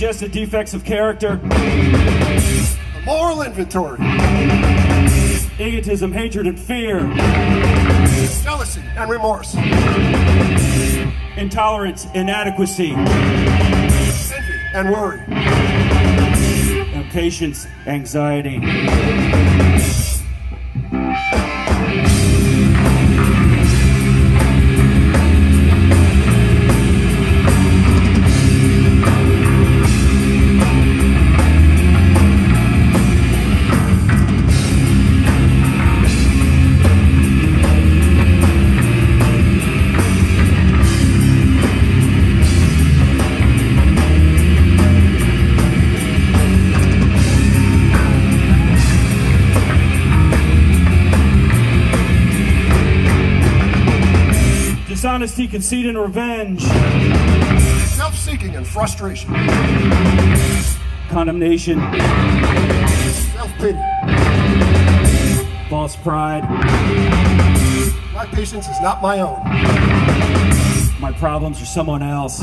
suggested defects of character, The moral inventory. egotism, hatred, and fear, Jealousy and remorse. intolerance, inadequacy, Envy and worry. impatience, anxiety. Dishonesty, conceit, and revenge. Self seeking and frustration. Condemnation, Self pity. false pride. My patience is not my own. My problems are someone else.